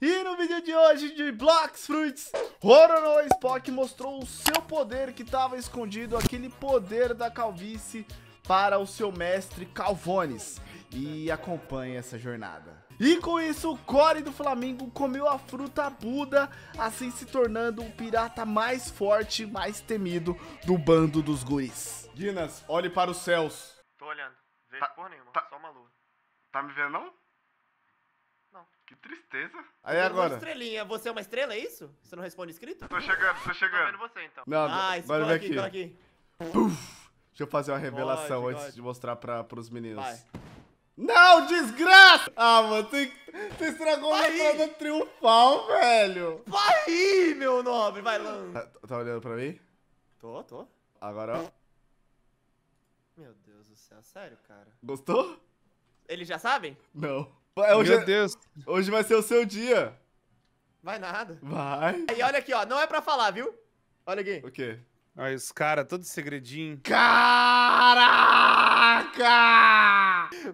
E no vídeo de hoje de Blocks Fruits, Roronoa Spock mostrou o seu poder que estava escondido, aquele poder da calvície para o seu mestre Calvones. E acompanhe essa jornada. E com isso, o Core do Flamengo comeu a fruta Buda, assim se tornando o pirata mais forte e mais temido do bando dos guris. Guinness, olhe para os céus. Tô olhando. Vejo Tá- porra nenhuma, tá- só uma lua. Tá me vendo não? Que tristeza. Aí Uma agora. estrelinha. Você é uma estrela, é isso? Você não responde escrito? Tô chegando, tô Tô vendo chegando. você então. Não, Ah, isso, cola aqui, aqui. cola aqui. Deixa eu fazer uma revelação Pode, antes pode. de mostrar para os meninos. Vai. Não, desgraça! Ah, mano, você, estragou a entrada triunfal, velho. Vai, meu nobre, vai lá. Tá, tá olhando pra mim? Tô, tô. Agora, ó. Meu Deus do céu, sério, cara. Gostou? Eles já sabem? Não. É, Hoje, Meu Deus. hoje vai ser o seu dia. Vai nada. Vai. Aí, olha aqui, ó. Não é pra falar, viu? Olha aqui. O quê? Aí os caras, todo segredinho. Caraca!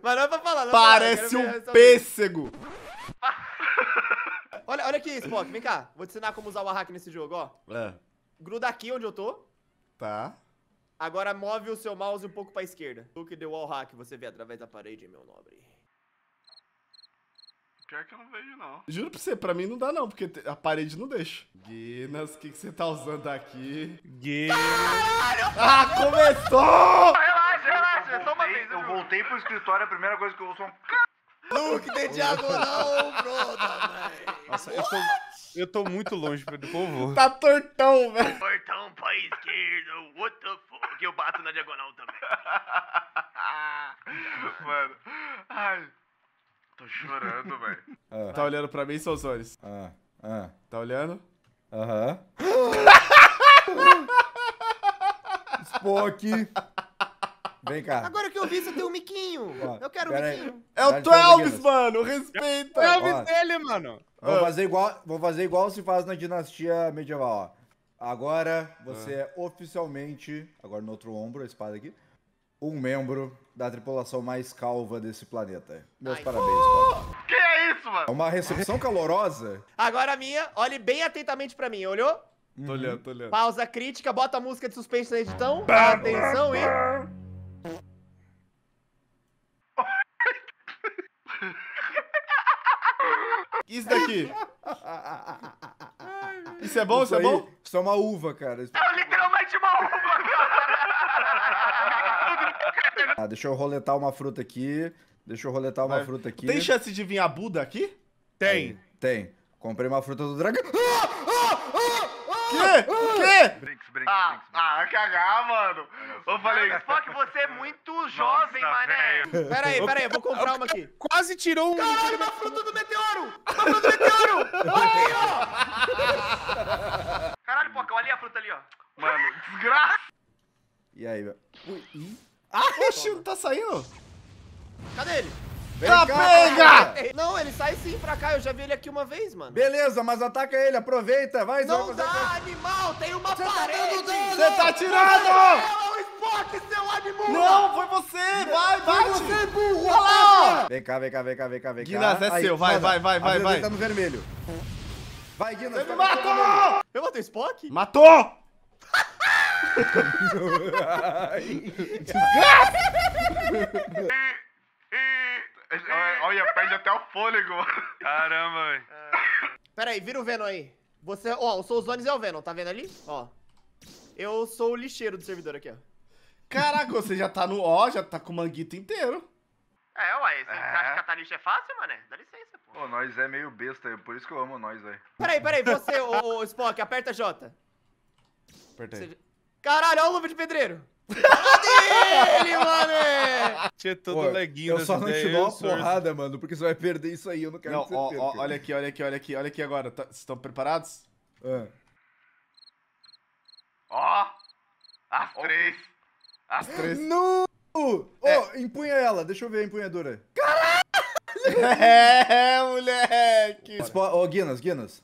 Mas não é pra falar, não é falar, Parece ver um pêssego. Olha, olha aqui, Spock, vem cá. Vou te ensinar como usar o hack nesse jogo, ó. É. Gruda aqui onde eu tô. Tá. Agora move o seu mouse um pouco pra esquerda. Look the wall hack, você vê através da parede, meu nobre. Pior que eu não vejo não. Juro pra você, pra mim não dá não, porque a parede não deixa. Guinness, o que, que você tá usando aqui? Gay. Ah, começou! Relaxa, relaxa, é só uma vez. eu voltei pro escritório, a primeira coisa que eu ouço é um... Look the diagonal, brother, man. Nossa, eu tô, eu tô muito longe do povo. Tá tortão, velho. Portão pra esquerda, what the fuck? Eu bato na diagonal também. Mano, ai... Tô chorando, velho. Tá olhando pra mim, Sozones? Ah, ah, Tá olhando? aham. Spock. Vem cá. Agora que eu vi, você tem um miquinho. Ó, Eu quero um pera aí. miquinho. É o Twelves, mano. Respeita. Eu Ó. avisei dele, mano. Vou fazer igual, vou fazer igual se faz na dinastia medieval, ó. Agora você é oficialmente, agora no outro ombro, a espada aqui, um membro da tripulação mais calva desse planeta. Meus Ai. parabéns, Spock. Que é isso, É mano? uma recepção calorosa. Agora a minha, olhe bem atentamente pra mim, olhou? Tô olhando, tô olhando. Pausa crítica, bota a música de suspense na edição. Atenção e... Isso daqui. Isso é bom? Isso, é aí- bom? Isso é uma uva, cara. Isso- É literalmente uma uva, cara. Ah, deixa eu roletar uma fruta aqui. Deixa eu roletar uma Vai. fruta aqui. Tem chance de vir a Buda aqui? Tem. Tem. Comprei uma fruta do dragão. Quê? O quê? Brinks, brinks, ah, brinks, Ah, cagar, mano. Eu falei... Spock, você é muito jovem, mané. velho. Pera aí, pera aí, eu vou comprar uma aqui. Quase tirou um. Caralho, uma fruta do meteoro! Uma fruta do meteoro! Aqui, ó! Caralho, Poca, olha ali a fruta ali, ó. Mano, desgraça. E aí? Ui, ih. Oxi, não tá saindo? Cadê ele? Vem Tá, cá, pega! cara. Não, ele sai sim pra cá, eu já vi ele aqui uma vez, mano. Beleza, mas ataca ele, aproveita, vai. Não você vai dá, fazer- animal, tem uma tá parede! dano! Você tá tirando! É o Spock, seu animal! Não, foi você! Vai, vai! Você, burro! Olha lá! Vem cá, vem cá, vem cá, vem cá, vem cá. Guinness, é seu, vai, vai, vai, vai, vai. ele tá no vermelho. Vai, Guinness. Você me vai, vai, vai. matou! Eu matei o Spock? Matou! Olha, Olha, perde até o fôlego, mano. Caramba, velho. Pera aí, vira o Venom aí. Você, ó, o Souzones é o Venom, tá vendo ali? Ó. Eu sou o lixeiro do servidor aqui, ó. Caraca, você já tá no ó, já tá com o manguito inteiro. É, uai, você É. acha que catalista é fácil, mané? Dá licença, pô. Pô, nós é meio besta, é por isso que eu amo nós, velho. Peraí, peraí, você, ô, ô, Spock, aperta J. Apertei. Você- Caralho, olha o luva de pedreiro. Dele, mané! Tinha todo Pô, leguinho eu só não te dou uma porrada, mano, porque você vai perder isso aí, eu não quero Não, que você ó, olha aqui, olha aqui, olha aqui, olha aqui agora. Tá- Vocês estão preparados? Ah. Ó, as três. As três. Não! Ô, empunha ela, deixa eu ver a empunhadura. É, moleque! Ô, Guinness, Guinness,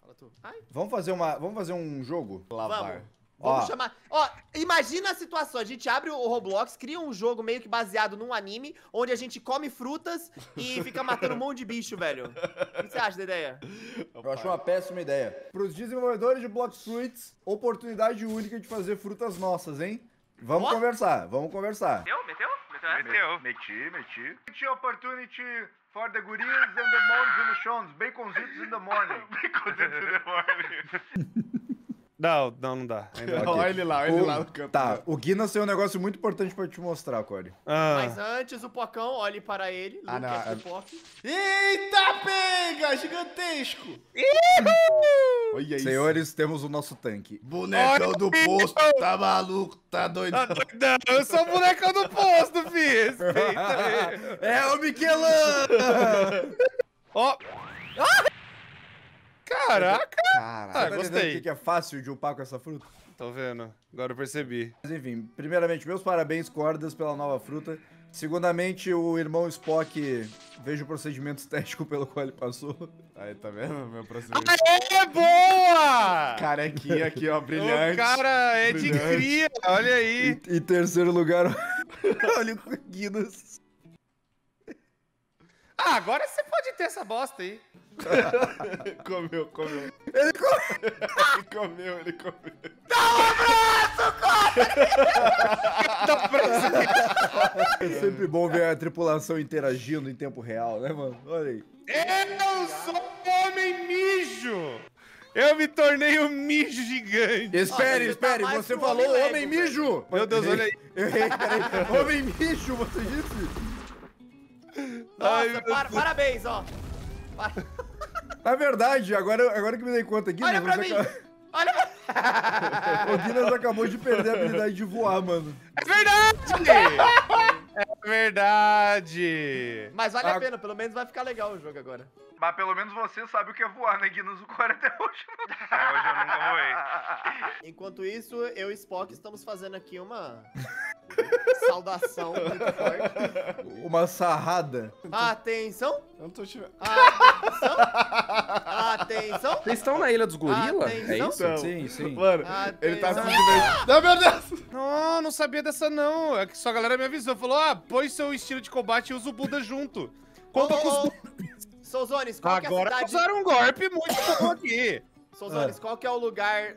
Fala tu. Ai, vamos fazer uma, vamos fazer um jogo? Lá vai. vamos. Vamos Ó. chamar. Ó, imagina a situação. A gente abre o Roblox, cria um jogo meio que baseado num anime, onde a gente come frutas e fica matando um monte de bicho, velho. O que você acha da ideia? Eu acho uma péssima ideia. Para os desenvolvedores de Block Fruits, oportunidade única de fazer frutas nossas, hein? Vamos Ó. conversar, vamos conversar. Meteu? Meteu? Meteu? Meteu. Meti, meti. Meti opportunity for the gorillas and the mons and the shons. Baconzitos in the morning. Baconzitos in the morning. Não, não, não dá. Ainda não. Olha ele lá, olha ele O- lá no canto. Tá, o Guinness tem um negócio muito importante pra te mostrar, Corey. Mas Ah, antes, o Pocão, olhe para ele. Ah, não, é Poc. Eita, pega! Gigantesco! Olha isso. Senhores, temos o nosso tanque. Bonecão do posto, tá maluco, tá doido. Tá doidão, eu sou o bonecão do posto, fi. Respeita aí. é o Michelin! Ó. Caraca! Caralho. Ah, Tá gostei. o que é fácil de upar com essa fruta? Tô vendo. Agora eu percebi. Mas enfim, primeiramente, meus parabéns, Cordas, pela nova fruta. Segundamente, o irmão Spock, veja o procedimento estético pelo qual ele passou. Aí, tá vendo? Meu procedimento. É boa! Carequinha aqui, ó, brilhante. O cara é de Brilhante. cria, olha aí. E em terceiro lugar, olha o Guinness. Ah, agora você pode ter essa bosta aí. Comeu, comeu. Ele comeu. Ele comeu, ele comeu. É sempre bom ver a tripulação interagindo em tempo real, né, mano? Olha aí. Eu sou um homem mijo! Eu me tornei um mijo gigante. Espere, tá espere, mais você falou homem homem mijo! Meu Deus, olha aí. Homem mijo, você disse? Nossa, Ai, parabéns, ó. Na verdade, agora, agora que me dei conta, Guinness, Olha pra mim! aca- Olha pra... o Guinness acabou de perder a habilidade de voar, mano. É verdade! É verdade! Mas vale Ah. a pena, pelo menos vai ficar legal o jogo agora. Mas pelo menos você sabe o que é voar, né, Guinness? O Core até hoje não Até hoje eu nunca voei. Enquanto isso, eu e Spock estamos fazendo aqui uma saudação muito forte. Uma sarrada. Atenção! Eu não tô te vendo. Atenção! Atenção! Vocês estão na Ilha dos Gorila? É Atenção. isso? Não. Sim, sim. Mano, ele tá se Atenção. divertindo. Não, meu Deus! Não, não sabia dessa não. É que só a galera me avisou. Falou, ah, põe seu estilo de combate e usa o Buda junto. Conta com os... Souzones, qual que é a Agora cidade... usaram um golpe muito bom aqui. Souzones, qual que é o lugar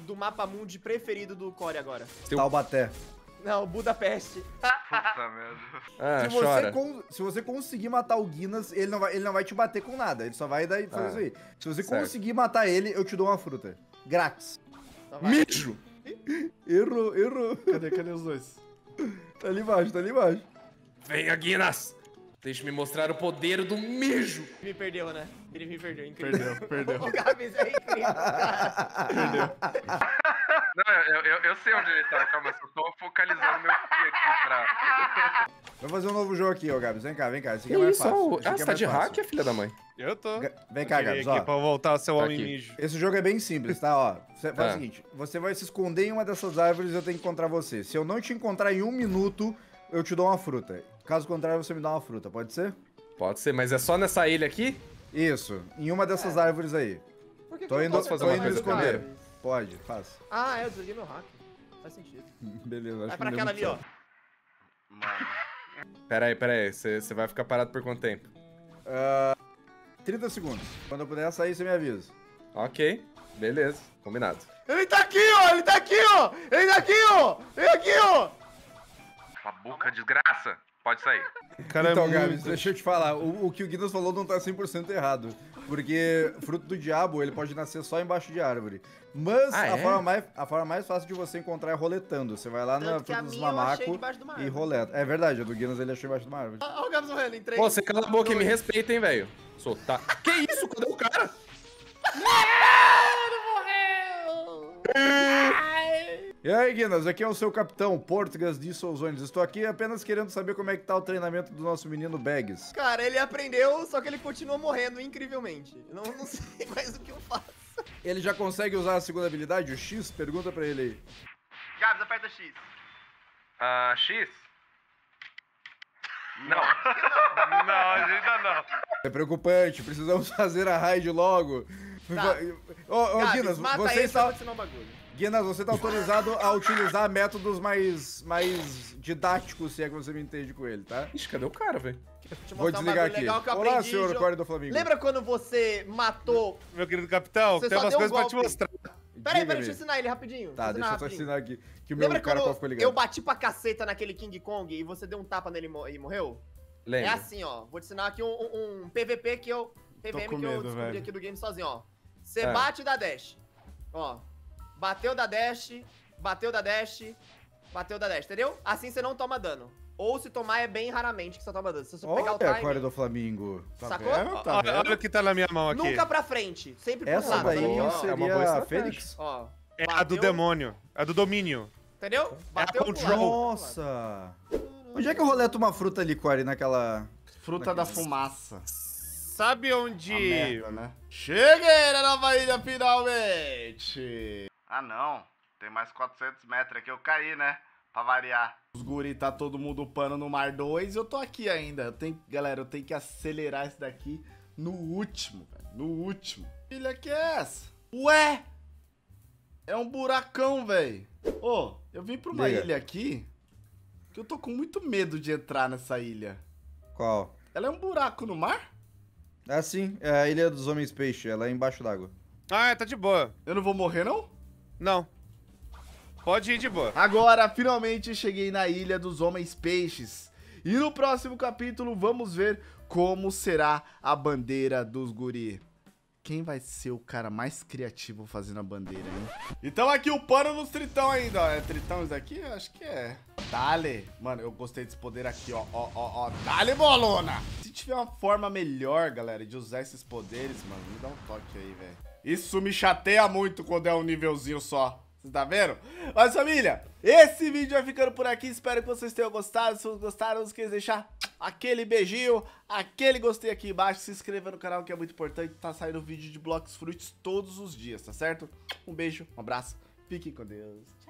do mapa mundi preferido do Core agora? Taubaté. Não, Budapeste. Puta merda. Ah, se, você con- se você conseguir matar o Guinness, ele não, vai, ele não vai te bater com nada. Ele só vai dar, fazer Ah, isso aí. Se você certo. conseguir matar ele, eu te dou uma fruta. Grátis. Então. Mijo! Errou, errou. Cadê, cadê os dois? Tá ali embaixo, tá ali embaixo. Venha, Guinness! Deixe-me mostrar o poder do mijo! Me perdeu, né? Ele me perdeu, incrível. Perdeu, perdeu. O Gabs é incrível, cara. Não, eu, eu, eu sei onde ele tá, calma, eu só tô focalizando meu ki aqui pra. Vamos fazer um novo jogo aqui, ó, Gabs. Vem cá, vem cá. Esse aqui é mais isso? fácil. Esse Ah, aqui você é tá de fácil. hack, filha da mãe? Eu tô. Ga- Vem cá, Gabs, ó. pra voltar a ser o Tá homem aqui. mijo. Esse jogo é bem simples, tá? Ó, você faz Ah. o seguinte: você vai se esconder em uma dessas árvores e eu tenho que encontrar você. Se eu não te encontrar em um minuto, eu te dou uma fruta. Caso contrário, você me dá uma fruta, pode ser? Pode ser, mas é só nessa ilha aqui? Isso, em uma dessas árvores aí. Por que Tô que eu indo- posso fazer tô uma indo coisa esconder. Pode, faça. Ah, é, eu desliguei meu hack. Faz sentido. Beleza, acho Vai que pra aquela ali, ó. Pera aí, pera aí. Você você vai ficar parado por quanto tempo? 30 segundos. Quando eu puder sair, você me avisa. Ok, beleza. Combinado. Ele tá aqui, ó! Ele tá aqui, ó! Ele tá aqui, ó! Ele tá aqui, ó! Cala a boca, desgraça. Pode sair. O cara é então, deixa eu te falar. O, o que o Guinness falou não tá 100% errado. Porque fruto do diabo, ele pode nascer só embaixo de árvore. Mas Ah, a, é? forma mais, a forma mais fácil de você encontrar é roletando. Você vai lá na Tanto que a fruta dos mamacos e roleta. É verdade, a do Guinness ele achou embaixo de uma árvore. Ó, o Gabs morrendo, entrei. Pô, você cala a boca e me respeita, hein, velho. Sou tá. Que isso? Cadê o cara? E aí, Guinness, aqui é o seu capitão, Portugas de Souzones. Estou aqui apenas querendo saber como é que tá o treinamento do nosso menino Bags. Cara, ele aprendeu, só que ele continua morrendo incrivelmente. Eu Não, não sei mais o que eu faço. Ele já consegue usar a segunda habilidade, o X? Pergunta pra ele aí. Gabs, aperta X. Ah, X? Não. não, ainda não. É preocupante, precisamos fazer a raid logo. Tá. Ô, ô, Gabs, Guinness, mata você está... pra continuar o bagulho. Guinness, você tá autorizado a utilizar métodos mais, mais didáticos, se é que você me entende com ele, tá? Ixi, cadê o cara, velho? Vou mostrar um desligar bagulho aqui. legal que eu Olá, aprendi, senhor Jo- Corre do Flamengo. Lembra quando você matou... Meu querido capitão, Você tem umas deu um coisas pra te mostrar. Peraí, peraí, deixa eu ensinar ele rapidinho. Tá, Deixa eu só ensinar aqui, que o meu Lembra cara quando ficou ligado. eu bati pra caceta naquele King Kong e você deu um tapa nele e mo- morreu? É Lembra? assim, ó. Vou te ensinar aqui um, um- um PVP que eu. PVM que eu descobri velho. aqui do game sozinho, ó. Você É. bate e dá dash. Ó. Bateu da dash, bateu da dash, bateu da dash, entendeu? Assim você não toma dano. Ou se tomar é bem raramente que você toma dano. Se você pegar o a time, do Flamengo. Tá sacou? vendo? Tá olha, vendo? olha o que tá na minha mão aqui. Nunca pra frente. Sempre pro Essa lado. daí ó, é uma seria boa a estratégia. Fênix? Ó. É a do demônio. A do domínio. Entendeu? Bateu pro control. lado. Nossa! Onde é que eu roleto uma fruta ali, Corey, naquela... Fruta da fumaça. Sabe onde... A merda, né? Cheguei na nova ilha finalmente! Ah, não. Tem mais 400 metros aqui. Eu caí, né? Pra variar. Os guri tá todo mundo upando no Mar 2 e eu tô aqui ainda. Eu tenho, galera, eu tenho que acelerar isso daqui no último, velho. No último. Que ilha que é essa? Ué! É um buracão, velho. Ô, eu vim pra uma Liga. ilha aqui que eu tô com muito medo de entrar nessa ilha. Qual? Ela é um buraco no mar? É assim, é a Ilha dos Homens Peixe, ela é embaixo d'água. Ah, tá de boa. Eu não vou morrer, não? Não. Pode ir de boa. Agora, finalmente cheguei na Ilha dos Homens Peixes. E no próximo capítulo vamos ver como será a bandeira dos guri. Quem vai ser o cara mais criativo fazendo a bandeira, hein? Então aqui o pano nos tritão ainda, ó. É tritão isso daqui? Acho que é. Dale. Mano, eu gostei desse poder aqui, ó. Ó, ó, ó. Dale, bolona! Se tiver uma forma melhor, galera, de usar esses poderes, mano, me dá um toque aí, velho. Isso me chateia muito quando é um nívelzinho só. Você tá vendo? Mas família, esse vídeo vai ficando por aqui. Espero que vocês tenham gostado. Se vocês gostaram, não esqueça de deixar aquele beijinho, aquele gostei aqui embaixo. Se inscreva no canal que é muito importante. Tá saindo vídeo de Blocos Fruits todos os dias, tá certo? Um beijo, um abraço. Fiquem com Deus.